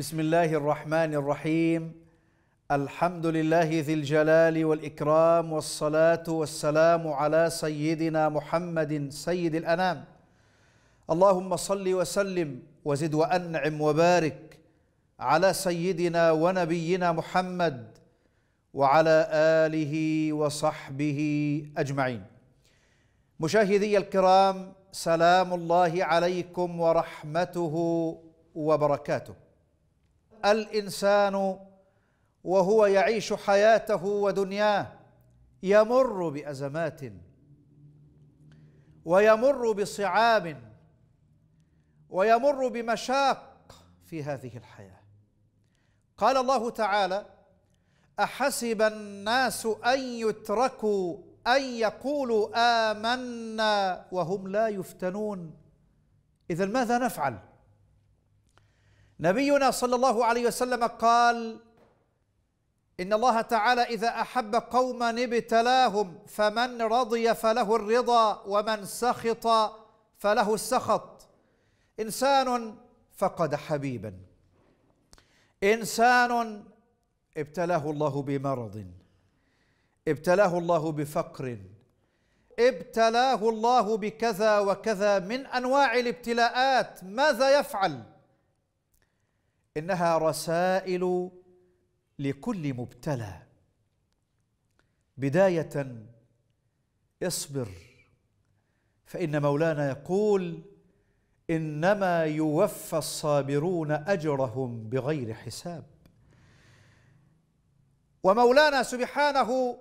بسم الله الرحمن الرحيم الحمد لله ذي الجلال والاكرام والصلاه والسلام على سيدنا محمد سيد الانام اللهم صل وسلم وزد وانعم وبارك على سيدنا ونبينا محمد وعلى اله وصحبه اجمعين مشاهدي الكرام سلام الله عليكم ورحمته وبركاته الإنسان وهو يعيش حياته ودنياه يمر بأزمات ويمر بصعاب ويمر بمشاق في هذه الحياة. قال الله تعالى أحسب الناس أن يتركوا أن يقولوا آمنا وهم لا يفتنون. اذا ماذا نفعل؟ نبينا صلى الله عليه وسلم قال إن الله تعالى إذا أحب قوما ابتلاهم فمن رضي فله الرضا ومن سخط فله السخط. إنسان فقد حبيبا. إنسان ابتلاه الله بمرض ابتلاه الله بفقر ابتلاه الله بكذا وكذا من أنواع الابتلاءات. ماذا يفعل؟ إنها رسائل لكل مبتلى. بداية اصبر فإن مولانا يقول إنما يوفى الصابرون أجرهم بغير حساب. ومولانا سبحانه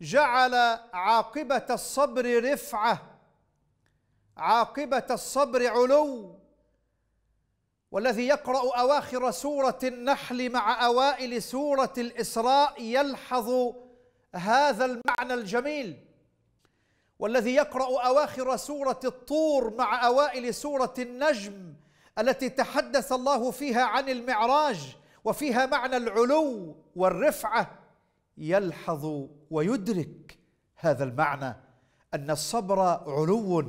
جعل عاقبة الصبر رفعة عاقبة الصبر علو. والذي يقرأ أواخر سورة النحل مع أوائل سورة الإسراء يلحظ هذا المعنى الجميل. والذي يقرأ أواخر سورة الطور مع أوائل سورة النجم التي تحدث الله فيها عن المعراج وفيها معنى العلو والرفعة يلحظ ويدرك هذا المعنى. أن الصبر علو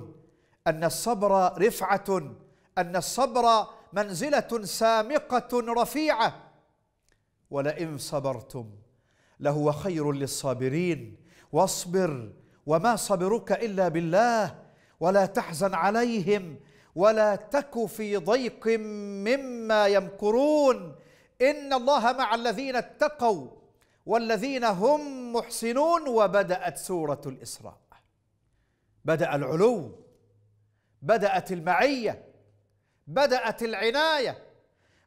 أن الصبر رفعة أن الصبر منزلة سامقة رفيعة. ولئن صبرتم لهو خير للصابرين. واصبر وما صبرك إلا بالله. ولا تحزن عليهم. ولا تك في ضيق مما يمكرون. إن الله مع الذين اتقوا والذين هم محسنون. وبدأت سورة الإسراء. بدأ العلو. بدأت المعية. بدأت العناية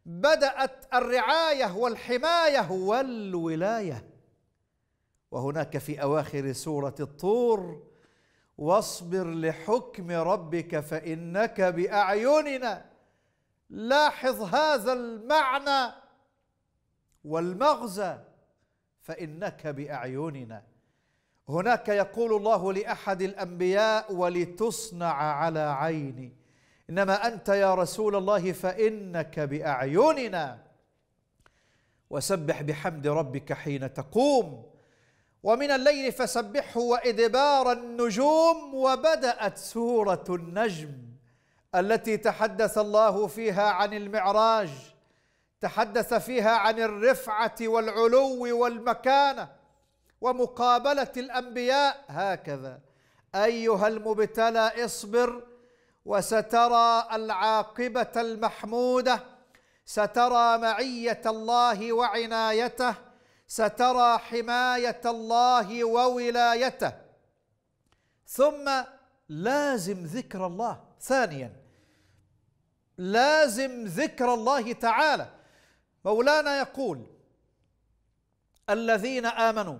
بدأت الرعاية والحماية والولاية. وهناك في أواخر سورة الطور واصبر لحكم ربك فإنك بأعيننا. لاحظ هذا المعنى والمغزى فإنك بأعيننا. هناك يقول الله لأحد الأنبياء ولتصنع على عيني إنما أنت يا رسول الله فإنك بأعيننا. وسبح بحمد ربك حين تقوم. ومن الليل فسبحه وإدبار النجوم. وبدأت سورة النجم التي تحدث الله فيها عن المعراج تحدث فيها عن الرفعة والعلو والمكانة ومقابلة الأنبياء. هكذا. أيها المبتلى اصبر وسترى العاقبة المحمودة سترى معية الله وعنايته سترى حماية الله وولايته. ثم لازم ذكر الله. ثانيا لازم ذكر الله تعالى. مولانا يقول الذين آمنوا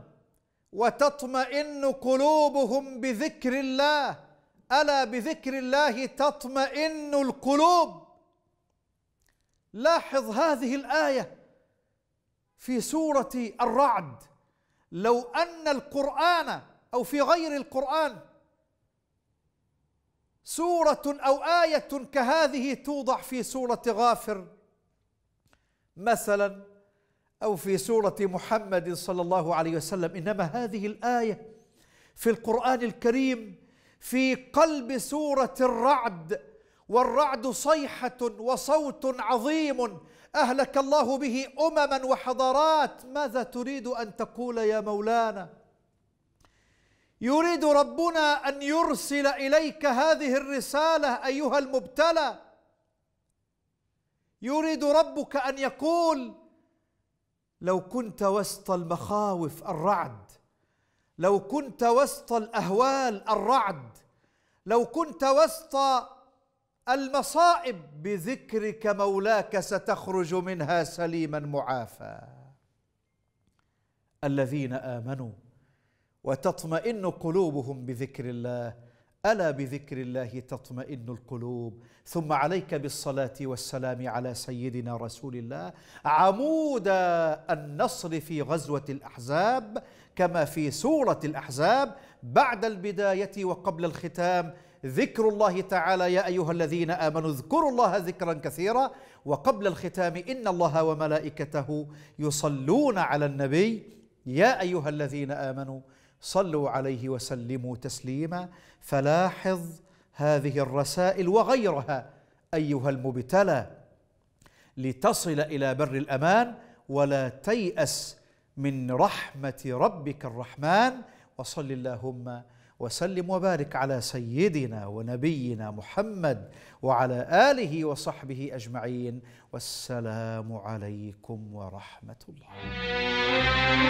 وتطمئن قلوبهم بذكر الله ألا بذكر الله تطمئن القلوب؟ لاحظ هذه الآية في سورة الرعد. لو أن القرآن أو في غير القرآن سورة أو آية كهذه توضع في سورة غافر. مثلا أو في سورة محمد صلى الله عليه وسلم. إنما هذه الآية في القرآن الكريم في قلب سورة الرعد والرعد صيحة وصوت عظيم. أهلك الله به أمما وحضارات. ماذا تريد أن تقول يا مولانا؟ يريد ربنا أن يرسل إليك هذه الرسالة أيها المبتلى. يريد ربك أن يقول لو كنت وسط المخاوف الرعد لو كنت وسط الأهوال الرعد لو كنت وسط المصائب بذكرك مولاك ستخرج منها سليما معافى. الذين آمنوا وتطمئن قلوبهم بذكر الله ألا بذكر الله تطمئن القلوب؟ ثم عليك بالصلاة والسلام على سيدنا رسول الله. عمود النصر في غزوة الأحزاب كما في سورة الأحزاب بعد البداية وقبل الختام. ذكر الله تعالى يا أيها الذين آمنوا اذكروا الله ذكرا كثيرا. وقبل الختام إن الله وملائكته يصلون على النبي. يا أيها الذين آمنوا صلوا عليه وسلموا تسليما. فلاحظ هذه الرسائل وغيرها أيها المبتلى لتصل إلى بر الأمان ولا تيأس من رحمة ربك الرحمن. وصل اللهم وسلم وبارك على سيدنا ونبينا محمد وعلى آله وصحبه أجمعين. والسلام عليكم ورحمة الله.